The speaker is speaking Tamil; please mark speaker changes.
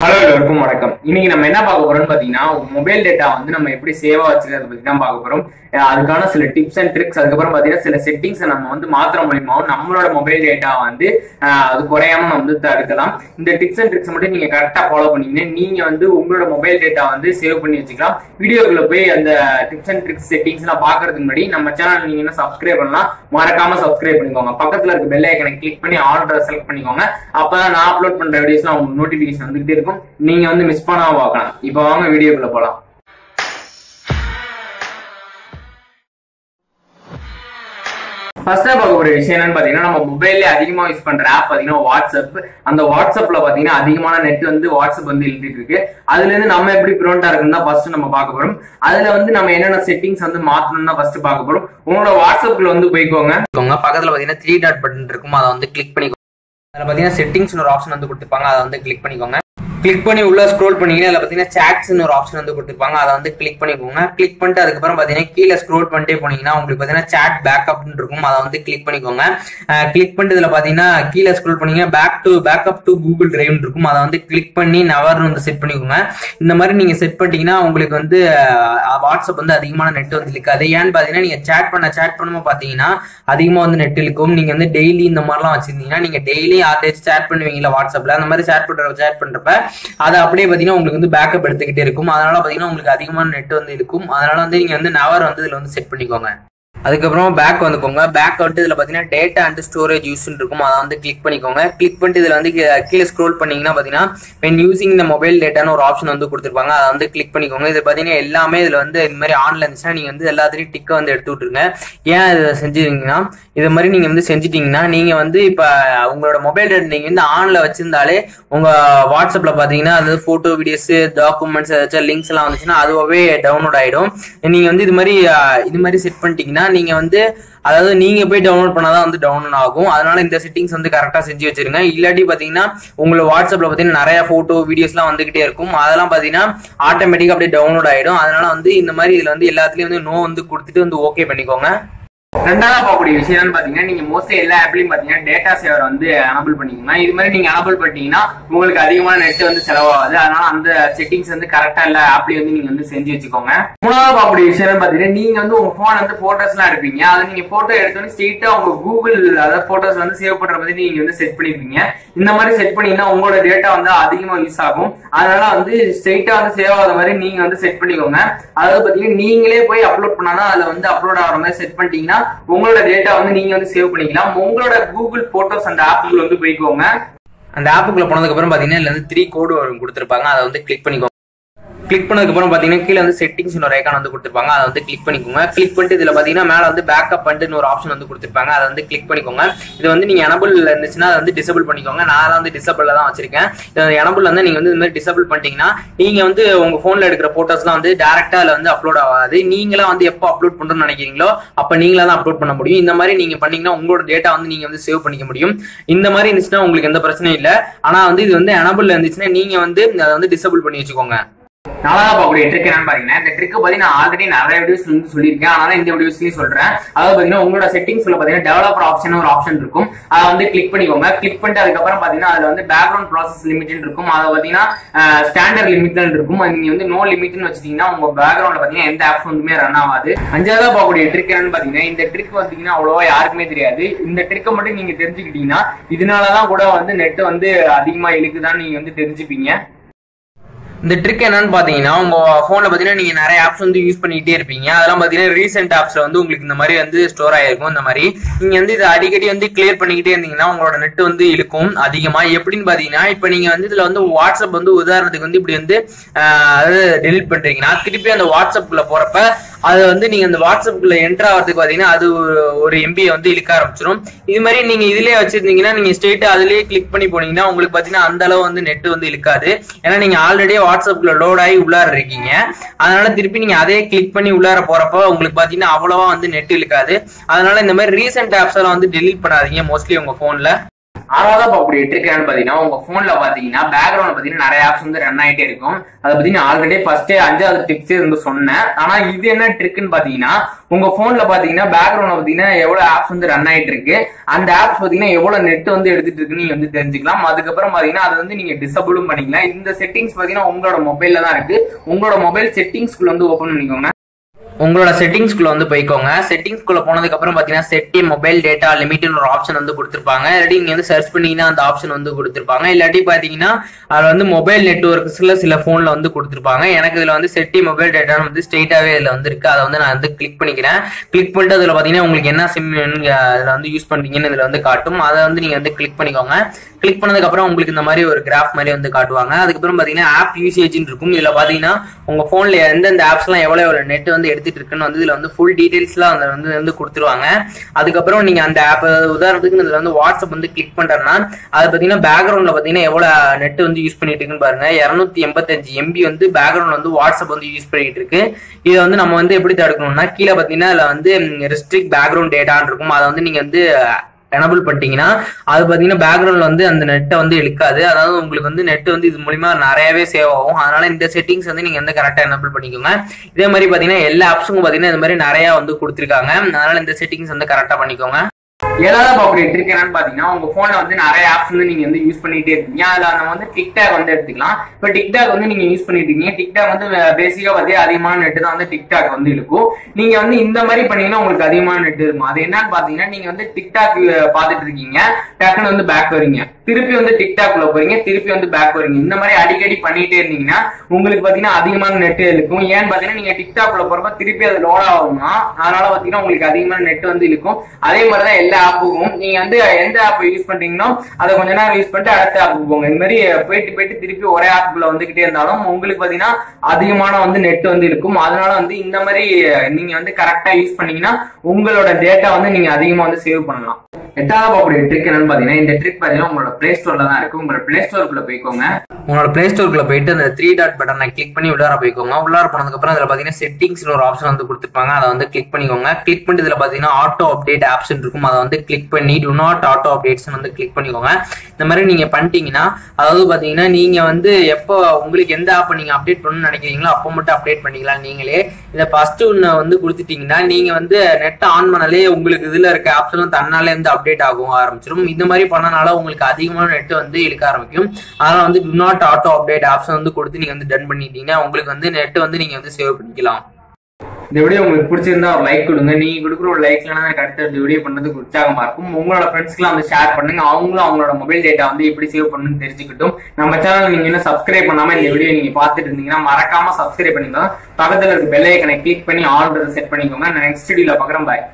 Speaker 1: Hello. எல்லாருக்கும் வணக்கம். இன்னைக்கு நம்ம என்ன பார்க்க போறோம்னு பாத்தீங்கன்னா மொபைல் டேட்டா வந்து நம்ம எப்படி சேவா வச்சுக்கிறத பத்தி தான் பார்க்க போறோம். அதுக்கான சில டிப்ஸ் அண்ட் ட்ரிக்ஸ் அதுக்கப்புறம் பாத்தீங்கன்னா சில செட்டிங்ஸ் நம்ம வந்து மாத்திர மூலியமாவும் நம்மளோட மொபைல் டேட்டா வந்து அது குறையாம நம்ம வந்து தடுக்கலாம். இந்த டிப்ஸ் அண்ட் ட்ரிக்ஸ் மட்டும் நீங்க கரெக்டா ஃபாலோ பண்ணீங்கன்னா நீங்க வந்து உங்களோட மொபைல் டேட்டா வந்து சேவ் பண்ணி வச்சுக்கலாம். வீடியோக்குள்ள போய் அந்த டிப்ஸ் அண்ட் ட்ரிக்ஸ் செட்டிங்ஸ் எல்லாம் பாக்குறதுக்கு முன்னாடி நம்ம சேனல் நீங்க என்ன சப்ஸ்கிரைப் பண்ணலாம். மறக்காம சப்ஸ்கிரைப் பண்ணிக்கோங்க. பக்கத்துல இருக்க பெல் ஐக்கனை கிளிக் பண்ணி ஆர்டர் செலக்ட் பண்ணிக்கோங்க. அப்பதான் நான் அப்லோட் பண்ற வீடியோஸ்லாம் உங்களுக்கு நோட்டிபிகேஷன் வந்துகிட்டே இருக்கும். நீங்க வந்து மிஸ் பண்ணாம பார்க்கலாம். இப்போ வாங்க வீடியோக்குள்ள போலாம். ஃபர்ஸ்டா பார்க்க விஷயம் என்னன்னு பாத்தீங்கன்னா நம்ம மொபைல்ல அதிகமா யூஸ் பண்ற ஆப் பாத்தீங்கன்னா வாட்ஸ்அப் அந்த வாட்ஸ்அப்ல பாத்தீங்கன்னா அதிகமான நெட் வந்து வாட்ஸ்அப் வந்து எழுதிட்டு இருக்கு. அதுல இருந்து நம்ம எப்படி ப்ரோண்டா இருக்குன்னு ஃபர்ஸ்ட் நம்ம பார்க்க போறோம். அதுல வந்து நம்ம என்னென்ன செட்டிங்ஸ் வந்து மாத்தணும்னு ஃபர்ஸ்ட் பார்க்க போறோம். உங்களோட வாட்ஸ்அப்ல வந்து போய்க்கோங்க. பக்கத்துல பாத்தீங்கன்னா த்ரீ டாட் பட்டன் இருக்கும்? அதை வந்து கிளிக் பண்ணிக்கோங்க. அதுல பாத்தீங்கன்னா செட்டிங்ஸ் ஒரு ஆப்ஷன் வந்து கொடுத்துருப்பாங்க. அதை வந்து கிளிக் பண்ணிக்கோங்க. கிளிக் பண்ணி உள்ள ஸ்க்ரோல் பண்ணீங்கன்னா அதுல பார்த்தீங்கன்னா சாட்ஸ்னு ஒரு ஆப்ஷன் வந்து கொடுத்துருப்பாங்க. அதை வந்து கிளிக் பண்ணிக்கோங்க. கிளிக் பண்ணிட்டு அதுக்கப்புறம் பாத்தீங்கன்னா கீழே ஸ்க்ரோல் பண்ணிட்டே போனீங்கன்னா உங்களுக்கு பாத்தீங்கன்னா சாட் பேக்கப்னு இருக்கும். அதை வந்து கிளிக் பண்ணிக்கோங்க. கிளிக் பண்ணிட்டு இதுல பாத்தீங்கன்னா கீழே ஸ்க்ரோல் பண்ணீங்கன்னா back to backup to Google Drive இருக்கும். அதை வந்து கிளிக் பண்ணி நவர்னு வந்து செட் பண்ணிக்கோங்க. இந்த மாதிரி நீங்க செட் பண்ணிட்டீங்கன்னா உங்களுக்கு வந்து வாட்ஸ்அப் வந்து அதிகமான நெட் வந்து இழுக்காது. ஏன்னு பாத்தீங்கன்னா நீங்க சேட் பண்ண சேட் பண்ணும்போது பாத்தீங்கன்னா அதிகமா வந்து நெட் இழுக்கும். நீங்க வந்து டெய்லி இந்த மாதிரிலாம் வச்சிருந்தீங்கன்னா நீங்க டெய்லி யார்டேஜ் சேட் பண்ணுவீங்களா வாட்ஸ்அப்ல அந்த மாதிரி சேட் பண்ற சேட் பண்றப்ப அதை அப்படியே பாத்தீங்கன்னா உங்களுக்கு வந்து பேக்கப் எடுத்துக்கிட்டே இருக்கும். அதனால பாத்தீங்கன்னா உங்களுக்கு அதிகமான நெட் வந்து இருக்கும். அதனால வந்து நீங்க வந்து நவர் வந்து இதுல வந்து செட் பண்ணிக்கோங்க. அதுக்கப்புறம் பேக் வந்துக்கோங்க. பேக் வந்துட்டு இதுல பாத்தீங்கன்னா டேட்டா அண்ட் ஸ்டோரேஜ் யூஸ் இருக்கும். அதை வந்து கிளிக் பண்ணிக்கோங்க. கிளிக் பண்ணிட்டு இதுல வந்து கீழே ஸ்க்ரோல் பண்ணீங்கன்னா பாத்தீங்கன்னா வென் யூசிங் இந்த மொபைல் டேட்டான்னு ஒரு ஆப்ஷன் வந்து கொடுத்துருப்பாங்க. அதை வந்து கிளிக் பண்ணிக்கோங்க. இது பாத்தீங்கன்னா எல்லாமே இதுல வந்து இந்த மாதிரி ஆன்ல இருந்துச்சுன்னா நீங்க வந்து எல்லாத்துலயும் டிக்கை வந்து எடுத்து விட்டுருங்க. ஏன் இதை செஞ்சிருக்கீங்கன்னா இது மாதிரி நீங்க வந்து செஞ்சிட்டீங்கன்னா நீங்க வந்து இப்ப உங்களோட மொபைல் டேட்டா நீங்க வந்து ஆன்ல வச்சிருந்தாலே உங்க வாட்ஸ்அப்ல பாத்தீங்கன்னா அது போட்டோ வீடியோஸ் டாக்குமெண்ட்ஸ் ஏதாச்சும் லிங்க்ஸ் எல்லாம் வந்துச்சுன்னா அதுவாகவே டவுன்லோட் ஆயிடும். நீங்க வந்து இது மாதிரி இது மாதிரி செட் பண்ணிட்டீங்கன்னா நீங்க வந்து அதாவது நீங்க போய் டவுன்லோட் பண்ணாதான் வந்து டவுன்லோட் ஆகும். அதனால இந்த செட்டிங்ஸ் வந்து கரெக்டா செஞ்சு வச்சிருங்க. இல்லாட்டி பாத்தீங்கன்னா உங்களை வாட்ஸ்அப்ல பாத்தீங்கன்னா நிறைய போட்டோ வீடியோஸ்லாம் வந்துகிட்டே இருக்கும். அதெல்லாம் பாத்தீங்கன்னா ஆட்டோமேட்டிக்கா அப்படியே டவுன்லோட் ஆயிடும். அதனால வந்து இந்த மாதிரி இதுல வந்து எல்லாத்துலயும் வந்து நோ வந்து கொடுத்துட்டு வந்து ஓகே பண்ணிக்கோங்க. ரெண்டாவது பார்க்கக்கூடிய விஷயம் பாத்தீங்கன்னா நீங்க மோஸ்ட்லி எல்லா ஆப்லயும் பாத்தீங்கன்னா டேட்டா சேவர் வந்து அனபிள் பண்ணிக்கோங்க. இது மாதிரி நீங்க அனபிள் பண்ணிட்டீங்கன்னா உங்களுக்கு அதிகமான நெட் வந்து செலவாகாது. அதனால அந்த செட்டிங்ஸ் வந்து கரெக்டா இல்ல ஆப்லயும் வந்து நீங்க வந்து செஞ்சு வச்சுக்கோங்க. மூணாவது பார்க்கக்கூடிய விஷயம் பாத்தீங்கன்னா நீங்க வந்து உங்க போன் வந்து போட்டோஸ் எல்லாம் எடுப்பீங்க. அதை நீங்க போட்டோ எடுத்தோன்னு ஸ்ட்ரெயிட்டா உங்க கூகுள் அதாவது போட்டோஸ் வந்து சேவ் பண்ற மாதிரி நீங்க வந்து செட் பண்ணிருப்பீங்க இந்த மாதிரி செட் பண்ணீங்கன்னா உங்களோட டேட்டா வந்து அதிகமா யூஸ் ஆகும். அதனால வந்து ஸ்ட்ரெயிட்டா வந்து சேவ் ஆகாத மாதிரி நீங்க வந்து செட் பண்ணிக்கோங்க. அதாவது பாத்தீங்கன்னா நீங்களே போய் அப்லோட் பண்ணாதான் அதுல வந்து அப்லோட் ஆகிற மாதிரி செட் பண்ணிட்டீங்கன்னா உங்களோட டேட்டா வந்து நீங்க வந்து சேவ் பண்ணிக்கலாம். உங்களோட கூகுள் போட்டோஸ் அந்த ஆப்புக்குள்ள வந்து போய்க்கோங்க. அந்த ஆப்புக்குள்ள போனதுக்கு அப்புறம் பாத்தீங்கன்னா இதுல வந்து த்ரீ கோடு கொடுத்துருப்பாங்க. அதை வந்து கிளிக் பண்ணிக்கோங்க. கிளிக் பண்ணதுக்கு அப்புறம் பாத்தீங்கன்னா கீழே வந்து செட்டிங்ஸ் ஒரு ஐக்கான் வந்து கொடுத்துருப்பாங்க. அதை வந்து கிளிக் பண்ணிக்கோங்க. கிளிக் பண்ணிட்டு இதுல பாத்தீங்கன்னா மேல வந்து பேக்கப் பண்ணிட்டு ஒரு ஆப்ஷன் வந்து கொடுத்துருப்பாங்க. அதை வந்து கிளிக் பண்ணிக்கோங்க. இது வந்து நீங்க எனபிள் இருந்துச்சுன்னா அதை வந்து டிசபிள் பண்ணிக்கோங்க. நான் வந்து டிசபிள் தான் வச்சிருக்கேன். எனபிள் வந்து நீங்க வந்து இந்த மாதிரி டிசபிள் பண்ணிட்டீங்கன்னா நீங்க வந்து உங்க போன்ல எடுக்கிற ஃபோட்டோஸ்லாம் வந்து டேரக்டா அதுல வந்து அப்லோட் ஆகாது. நீங்களா வந்து எப்போ அப்லோட் பண்ணணும்னு நினைக்கிறீங்களோ அப்ப நீங்களா தான் அப்லோட் பண்ண முடியும். இந்த மாதிரி நீங்க பண்ணீங்கன்னா உங்களோட டேட்டா வந்து நீங்க வந்து சேவ் பண்ணிக்க முடியும். இந்த மாதிரி இருந்துச்சுன்னா உங்களுக்கு எந்த பிரச்சனையும் இல்லை. ஆனா வந்து இது வந்து எனபிள் இருந்துச்சுன்னா நீங்க வந்து அதை வந்து டிசபிள் பண்ணி வச்சுக்கோங்க. நாலாவது பார்க்கக்கூடிய ட்ரிக் என்னன்னு பாத்தீங்கன்னா இந்த ட்ரிக் பத்தி நான் ஆல்ரெடி நிறைய வீடியோஸ் வந்து சொல்லியிருக்கேன். அதனால இந்த வீடியோஸ்லயும் சொல்றேன். அதாவது பாத்தீங்கன்னா உங்களோட செட்டிங்ஸ்ல பாத்தீங்கன்னா டெவலப்பர் ஆப்ஷன் ஒரு ஆப்ஷன் இருக்கும். அதை வந்து கிளிக் பண்ணிக்கோங்க. கிளிக் பண்ணிட்டு அதுக்கப்புறம் பாத்தீங்கன்னா அதுல வந்து பேக்ரவுண்ட் ப்ராசஸ் லிமிட்னு இருக்கும். அதை பாத்தீங்கன்னா ஸ்டாண்டர்ட் லிமிட்னு இருக்கும். நீங்க வந்து நோ லிமிட்னு வச்சிட்டீங்கன்னா உங்க பேக்ரவுண்ட்ல பாத்தீங்கன்னா எந்த ஆப்ஸ் வந்துமே ரன் ஆகாது. அஞ்சாவது பார்க்கக்கூடிய ட்ரிக் என்னன்னு பாத்தீங்கன்னா இந்த ட்ரிக் பாத்தீங்கன்னா அவ்வளவா யாருக்குமே தெரியாது. இந்த ட்ரிக்கை மட்டும் நீங்க தெரிஞ்சுக்கிட்டீங்கன்னா இதனாலதான் கூட வந்து நெட் வந்து அதிகமா இழுக்குதான்னு நீங்க வந்து தெரிஞ்சுப்பீங்க. இந்த ட்ரிக் என்னன்னு பார்த்தீங்கன்னா உங்கள் ஃபோனில் பார்த்தீங்கன்னா நீங்கள் நிறைய ஆப்ஸ் வந்து யூஸ் பண்ணிக்கிட்டே இருப்பீங்க. அதெல்லாம் பார்த்தீங்கன்னா ரீசெண்ட் ஆப்ஸில் வந்து உங்களுக்கு இந்த மாதிரி வந்து ஸ்டோர் ஆகிருக்கும் இந்த மாதிரி. நீங்கள் வந்து இதை அடிக்கடி வந்து கிளியர் பண்ணிக்கிட்டே இருந்தீங்கன்னா உங்களோட நெட் வந்து இழுக்கும் அதிகமாக எப்படின்னு பார்த்தீங்கன்னா இப்போ நீங்கள் வந்து இதில் வந்து வாட்ஸ்அப் வந்து உதாரணத்துக்கு வந்து இப்படி வந்து அதாவது டெலிட் பண்ணுறீங்கன்னா திருப்பி அந்த வாட்ஸ்அப்பில் போகிறப்ப அது வந்து நீங்க அந்த வாட்ஸ்அப்குள்ள என்டர் ஆகிறதுக்கு பாத்தீங்கன்னா அது ஒரு- எம்பியை வந்து இழுக்க ஆரம்பிச்சிடும் இது மாதிரி நீங்க இதுலயே வச்சிருந்தீங்கன்னா நீங்க ஸ்ட்ரெயிட்டா அதுலயே கிளிக் பண்ணி போனீங்கன்னா உங்களுக்கு பாத்தீங்கன்னா அந்த அளவு வந்து நெட் வந்து இழுக்காது. ஏன்னா நீங்க ஆல்ரெடி வாட்ஸ்அப்ல லோட் ஆகி உள்ளார இருக்கீங்க. அதனால திருப்பி நீங்க அதே கிளிக் பண்ணி உள்ளார போறப்ப உங்களுக்கு பாத்தீங்கன்னா அவ்வளவா வந்து நெட் இழுக்காது. அதனால இந்த மாதிரி ரீசெண்ட் ஆப்ஸ் எல்லாம் வந்து டெலீட் பண்ணாதீங்க மோஸ்ட்லி உங்க போன்ல ஆறாவது பார்க்கக்கூடிய அப்படி என்னன்னு பாத்தீங்கன்னா உங்க போன்ல பாத்தீங்கன்னா பேக்ரவுண்ட் பாத்தீங்கன்னா நிறைய ஆப்ஸ் வந்து ரன் ஆயிட்டே இருக்கும். அதை பத்தி நான் ஆல்ரெடி ஃபர்ஸ்டே அஞ்சாவது டிப்ஸே வந்து சொன்னேன். ஆனா இது என்ன ட்ரிக்னு பாத்தீங்கன்னா உங்க போன்ல பாத்தீங்கன்னா பேக்ரவுண்ட்ல பாத்தீங்கன்னா எவ்வளவு ஆப்ஸ் வந்து ரன் ஆயிட்டு இருக்கு அந்த ஆப்ஸ் பாத்தீங்கன்னா எவ்வளவு நெட் வந்து எடுத்துட்டு இருக்குன்னு நீங்க வந்து தெரிஞ்சுக்கலாம். அதுக்கப்புறம் பாத்தீங்கன்னா அதை வந்து நீங்க டிசபிளும் பண்ணிக்கலாம். இந்த செட்டிங்ஸ் பாத்தீங்கன்னா உங்களோட மொபைல்ல தான் இருக்கு. உங்களோட மொபைல் செட்டிங்ஸ்குள்ள வந்து ஓப்பன் பண்ணிக்கோங்க. உங்களோட செட்டிங்ஸ்குள்ள வந்து போய்க்கோங்க. செட்டிங்ஸ்குள்ள போனதுக்கு அப்புறம் பாத்தீங்கன்னா செட்டி மொபைல் டேட்டா லிமிட்னு ஒரு ஆப்ஷன் வந்து கொடுத்துருப்பாங்க. இல்லாட்டி நீங்க வந்து சர்ச் பண்ணீங்கன்னா அந்த ஆப்ஷன் வந்து கொடுத்துருப்பாங்க. இல்லாட்டி பாத்தீங்கன்னா அதுல வந்து மொபைல் நெட்ஒர்க்ஸ்ல சில போன்ல வந்து கொடுத்துருப்பாங்க. எனக்கு இதுல வந்து செட்டி மொபைல் டேட்டா வந்து ஸ்ட்ரெயிட்டாவே இதுல வந்து இருக்கு. அதை வந்து நான் வந்து கிளிக் பண்ணிக்கிறேன். கிளிக் பண்ணிட்டு அதுல பாத்தீங்கன்னா உங்களுக்கு என்ன சிம் அதுல வந்து யூஸ் பண்றீங்கன்னு இதுல வந்து காட்டும். அதை வந்து நீங்க வந்து கிளிக் பண்ணிக்கோங்க. கிளிக் பண்ணதுக்கு அப்புறம் உங்களுக்கு இந்த மாதிரி ஒரு கிராஃப் மாதிரி வந்து காட்டுவாங்க. அதுக்கப்புறம் பாத்தீங்கன்னா ஆப் யூசேஜ் இருக்கும். இதுல பாத்தீங்கன்னா உங்க போன்ல எந்தெந்த ஆப்ஸ் எல்லாம் எவ்வளவு எவ்வளவு நெட் வந்து எடுத்து எடுத்துட்டு இருக்குன்னு வந்து இதுல வந்து ஃபுல் டீடைல்ஸ்லாம் அதில் வந்து வந்து கொடுத்துருவாங்க. அதுக்கப்புறம் நீங்கள் அந்த ஆப் உதாரணத்துக்கு இதில் வந்து வாட்ஸ்அப் வந்து கிளிக் பண்ணுறேன்னா அது பார்த்தீங்கன்னா பேக்ரவுண்டில் பார்த்தீங்கன்னா எவ்வளோ நெட் வந்து யூஸ் பண்ணிட்டு இருக்குன்னு பாருங்க. இரநூத்தி எண்பத்தஞ்சு எம்பி வந்து பேக்ரவுண்ட் வந்து வாட்ஸ்அப் வந்து யூஸ் பண்ணிட்டு இருக்கு. இதை வந்து நம்ம வந்து எப்படி தடுக்கணும்னா கீழே பார்த்தீங்கன்னா அதில் வந்து ரெஸ்ட்ரிக்ட் பேக்ரவுண்ட் டேட்டான்னு இருக்கும். அதை வந்து நீங்கள் வந்து எனபிள் பண்ணிட்டீங்கன்னா அது பார்த்தீங்கன்னா பேக்ரவுண்ட்ல வந்து அந்த நெட்டை வந்து இழுக்காது. அதாவது உங்களுக்கு வந்து நெட் வந்து இது மூலியமா நிறையவே சேவ் ஆகும். அதனால இந்த செட்டிங்ஸ் வந்து நீங்க வந்து கரெக்டாக எனபிள் பண்ணிக்கோங்க. இதே மாதிரி பார்த்தீங்கன்னா எல்லா ஆப்ஸுக்கும் பார்த்தீங்கன்னா இந்த மாதிரி நிறைய வந்து கொடுத்துருக்காங்க. அதனால இந்த செட்டிங்ஸ் வந்து கரெக்டாக பண்ணிக்கோங்க. எதாவது பார்க்கக்கூடிய ட்ரிக் என்னன்னு பாத்தீங்கன்னா உங்க போன்ல வந்து நிறைய ஆப்ஸ் வந்து நீங்க வந்து யூஸ் பண்ணிட்டே இருக்கீங்க அதுல நம்ம வந்து டிக்டாக் வந்து எடுத்துக்கலாம். இப்ப டிக்டாக் வந்து நீங்க யூஸ் பண்ணிட்டு இருக்கீங்க. டிக்டாக் வந்து பேசிக்கா பார்த்தீங்கன்னா அதிகமான நெட் தான் வந்து டிக்டாக் வந்து இருக்கும். நீங்க வந்து இந்த மாதிரி பண்ணீங்கன்னா உங்களுக்கு அதிகமான நெட் இருக்கும். அது என்னன்னு பாத்தீங்கன்னா நீங்க வந்து டிக்டாக் பாத்துட்டு இருக்கீங்க. டக்குன்னு வந்து பேக் வரீங்க. திருப்பி வந்து டிக்டாக்ல போறீங்க. திருப்பி வந்து பேக் வரீங்க. இந்த மாதிரி அடிக்கடி பண்ணிட்டே இருந்தீங்கன்னா உங்களுக்கு பாத்தீங்கன்னா அதிகமான நெட் இருக்கும். ஏன்னு பாத்தீங்கன்னா நீங்க டிக்டாக்ல போறப்ப திருப்பி அது லோட் ஆகும்னா அதனால பாத்தீங்கன்னா உங்களுக்கு அதிகமான நெட் வந்து இருக்கும் அதே மாதிரிதான் எல்லா ஆப் போகும். நீங்க வந்து எந்த ஆப் யூஸ் பண்றீங்கன்னா அதை கொஞ்ச நேரம் யூஸ் பண்ணிட்டு அடுத்த ஆப் போங்க. இந்த மாதிரி போயிட்டு போயிட்டு திருப்பி ஒரே ஆப்புக்குள்ள வந்துகிட்டே இருந்தாலும் உங்களுக்கு பாத்தீங்கன்னா அதிகமான வந்து நெட் வந்து இருக்கும். அதனால வந்து இந்த மாதிரி நீங்க வந்து கரெக்டா யூஸ் பண்ணீங்கன்னா உங்களோட டேட்டா வந்து நீங்க அதிகமா வந்து சேவ் பண்ணலாம். எட்டாவது பார்க்கக்கூடிய ட்ரிக் என்னன்னு பாத்தீங்கன்னா இந்த ட்ரிக் பாத்தீங்கன்னா உங்களோட பிளே ஸ்டோர்ல தான் இருக்கு. உங்களோட பிளே ஸ்டோருக்குள்ள போய்க்கோங்க. உங்களோட பிளே ஸ்டோருக்குள்ள போயிட்டு அந்த த்ரீ டாட் பட்டனை கிளிக் பண்ணி உள்ளார போய்க்கோங்க. உள்ளார போனதுக்கு அப்புறம் அதுல பாத்தீங்கன்னா செட்டிங்ஸ் ஒரு ஆப்ஷன் வந்து கொடுத்துருப்பாங்க. அதை வந்து கிளிக் பண்ணிக்கோங்க. கிளிக் பண்ணிட்டு இதுல பாத்தீங்கன்னா ஆட்டோ அப்டேட் ஆப்ஷன் இருக்கும். அதை வந்து கிளிக் பண்ணி டு நாட் ஆட்டோ அப்டேட்ஸ் வந்து கிளிக் பண்ணிக்கோங்க. இந்த மாதிரி நீங்க பண்ணிட்டீங்கன்னா அதாவது பாத்தீங்கன்னா நீங்க வந்து எப்போ உங்களுக்கு எந்த ஆப் நீங்க அப்டேட் பண்ணணும்னு நினைக்கிறீங்களோ அப்போ மட்டும் அப்டேட் பண்ணிக்கலாம் நீங்களே. இதை ஃபர்ஸ்ட் ஒன்று வந்து கொடுத்துட்டீங்கன்னா நீங்க வந்து நெட் ஆன் பண்ணாலே உங்களுக்கு இதுல இருக்க ஆப்ஷன் தன்னாலே வந்து அப்டேட் ஆகும் ஆரம்பிச்சிடும் இந்த மாதிரி பண்ணனால உங்களுக்கு அதிகமான நெட் வந்து இழுக்க ஆரம்பிக்கும். அதனால வந்து do not auto update option வந்து கொடுத்து நீங்க வந்து டன் பண்ணிட்டீங்கன்னா உங்களுக்கு வந்து நெட் வந்து நீங்க வந்து சேவ் பண்ணிக்கலாம். இந்த வீடியோ உங்களுக்கு பிடிச்சிருந்தா ஒரு லைக் கொடுங்க. நீங்க கொடுக்குற ஒரு லைக்ல எனக்கு அடுத்த இந்த வீடியோ பண்ணதுக்கு உற்சாகமா இருக்கும். உங்களோட ஃப்ரெண்ட்ஸ்க்குலாம் வந்து ஷேர் பண்ணுங்க. அவங்களும் அவங்களோட மொபைல் டேட்டா வந்து எப்படி சேவ் பண்ணணும்னு தெரிஞ்சுக்கிட்டும். நம்ம சேனல் நீங்க இன்னும் சப்ஸ்கிரைப் பண்ணாம இந்த வீடியோ நீங்க பார்த்துட்டு இருந்தீங்கன்னா மறக்காம சப்ஸ்கிரைப் பண்ணிக்கோங்க. பக்கத்துல இருக்க பெல் ஐக்கனை கிளிக் பண்ணி ஆல் செட் பண்ணிக்கோங்க. நான் நெக்ஸ்ட் வீடியோல பாக்குறேன் பாய்